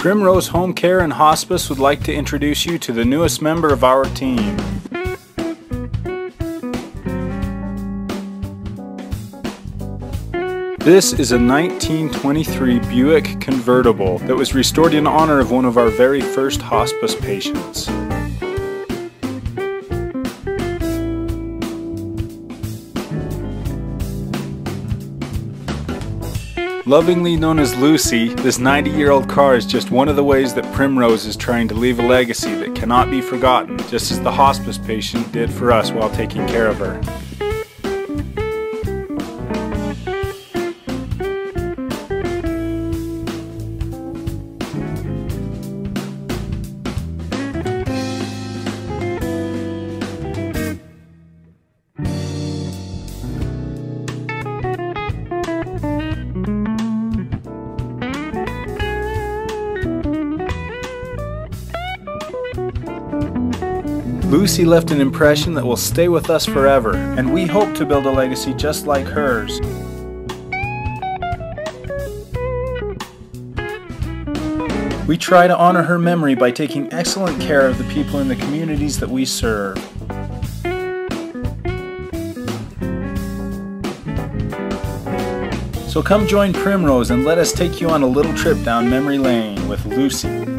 Primrose Home Care and Hospice would like to introduce you to the newest member of our team. This is a 1923 Buick convertible that was restored in honor of one of our very first hospice patients. Lovingly known as Lucy, this 90 year old car is just one of the ways that Primrose is trying to leave a legacy that cannot be forgotten, just as the hospice patient did for us while taking care of her. Lucy left an impression that will stay with us forever, and we hope to build a legacy just like hers. We try to honor her memory by taking excellent care of the people in the communities that we serve. So come join Primrose and let us take you on a little trip down memory lane with Lucy.